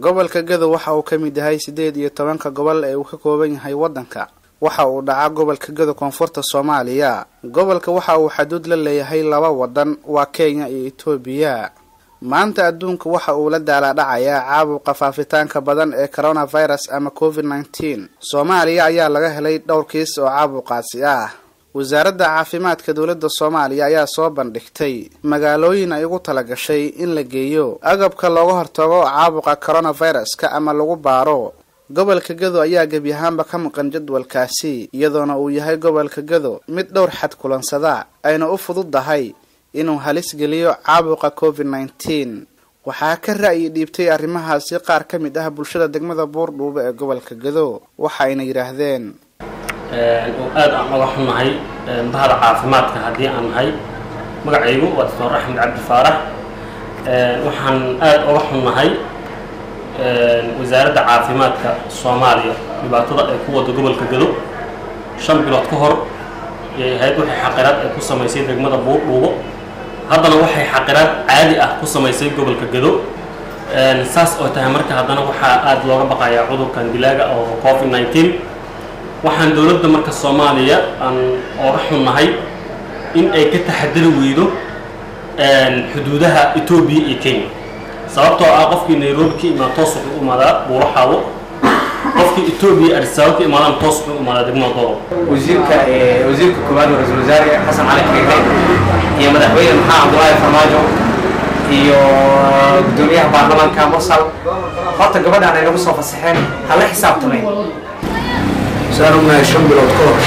gobolka gado waxa uu ka mid yahay siddeed iyo tobanka gobol ee uu ka kooban yahay waddanka. Waxa uu dhacaa gobolka gado koonfurta soomaaliya. Gobolka waxa uu xaduud la leeyahay laba waddan waa kenya iyo etoobiya maanta adduunka waxa uu la daalaadhacayaa caabuqa faafitaanka badan ee coronavirus ama covid nneteen soomaaliya ayaa laga helay dhowr kiis oo caabuqaasi ah wasaaradda caafimaadka dowladda soomaaliya ayaa soo bandhigtay magaalooyin ay ugu talagashay in la geeyo agabka looga hortago caabuqa coronaviruska ama lagu baaro. Gobolka gado ayaa gebi ahaanba ka maqan jadwalkaasi iyadoona uu yahay gobolka gado mid dhowr xad kulansada ayna u fududdahay inuu halis geliyo caabuqa covid nneteen waxaa ka ra'yi dhiibtay arrimahaasi qaar ka mid ah bulshada degmada buurdhuube ee gobolka gado waxaayna yidhaahdeen oo aad aan uga xunnahay bahda caafimaadka haddii aan nahay magacaygu waa doctor axmed cabdi faarax. Waxaan aad uga xunnahay wasaaradda caafimaadka soomaaliya dhibaatada ay ku wada gobolka gado shan bilood ka hor yay ahayd waxay xaqiraad ay ku samaysay degmada buurdhuubo haddana waxay xaqiraad caadi ah ku samaysay gobolka gado. Saas oo tahay marka haddana waxaa aada looga baqayaa cudurkan dilaaga oo covid nneteen waxaan dowladda marka soomaaliya aan oga xunnahay in ay ka taxadari weydo xuduudaha etoobiya iyo kenya. Sababtoo ah qofkii nairobi ka imaada toos wuxuu u imaadaa buuro xaawo qofkii etoobiya arisaabo ka imaadaan toos wuxuu u imaadaa degmada dooro wasiirka wasiirka koowaad waa ra'iisul wasaare xasan cali kiirle iyo madaxweyne maxaa cabdullaahi farmaajo iyo guddoomiyaha baarlamaanka mursal horta gabadhaan ay nagu soo fasaxeen hala xisaabtamay saan ognahay shan bilood ka hor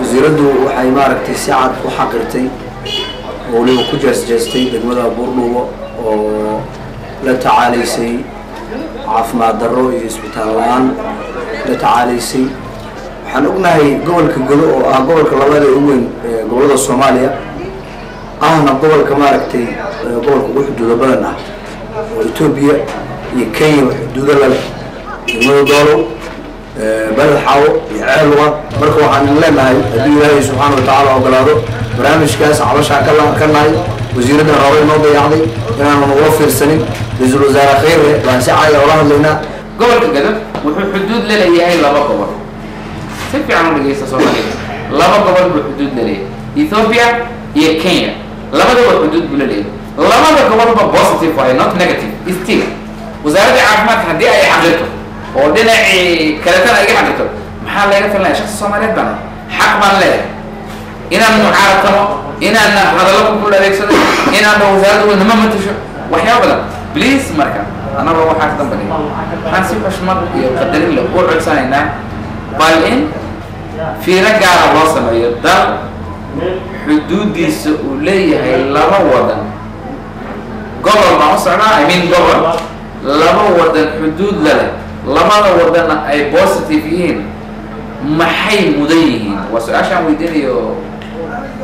wasiiraddu waxay maaragtay si cad u xaqirtay oo weliba ku jeesjeestay degmada buurdhuubo oo la tacaalaysay caafimaad darro iyo isbitaal la'aan la tacaalaysay waxaan ognahay gobolka godo oo ah gobolka labaad ee ugu weyn gobollada soomaaliya ahna gobolka maaragtay gobolka ugu xuduudo badan ah oo etoobiya iyo kenya xuduudo laleh degmada doolow xaawo iyo ceelwa marka waxaan leenahay haddii ilaahay subxaana watacaala ogolaado barnaamijkaas cabashaa ka nahay wasiiraddan raba inoo dayacday inaanu nagula fiirsanin ra'iisul wasaare khayre baan si caadi ola hadlaynaa. Gobolka gado wuxuu xuduud la leeyahay laba gobol. Si fiican u dhegeysta soomaaliya. Laba gobol buu xuduud la leeyahay. Ethiopia iyo kenya. Labadaba xuduud buu la leeyahay. Labada gobolba positive waaye not negative? Still. Wasaaradda caafimaadka haddii ay xaqirto oo dhinacii kaletana iga xaqirto maxaa laga filanaya shaqsi soomaaliyeed baan xaq baan leeyahay inaan mucaaratamo inaan hadallo ku adeegsado inaan wasaaradda wadnama matasho waxyaaba badan. Please marka annaga waxaa ka dambani waxaan si xushmad iyo qadarin leh u codsanaynaa bal in fiiro gaara loo sameeyo dal xuduudiisa uu leeyahay laba wadan. Gobol baan u socnaa i mean gobol. Laba wadan xuduud la leh labada wadanna ay positive yihiin maxay mudan yihiin? Waa su'aashaan weydiinayo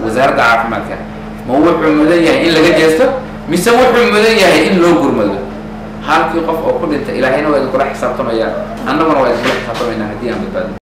wasaaradda caafimaadka. Ma wuxuu mudan yahay in laga jeesto mise wuxuu mudan yahay in loo gurmado? Halkii qof oo ku dhinta ilaahayna waa idinkula xisaabtamaya annaguna waa idinkula xisaabtamaynaa haddii aan badbaadin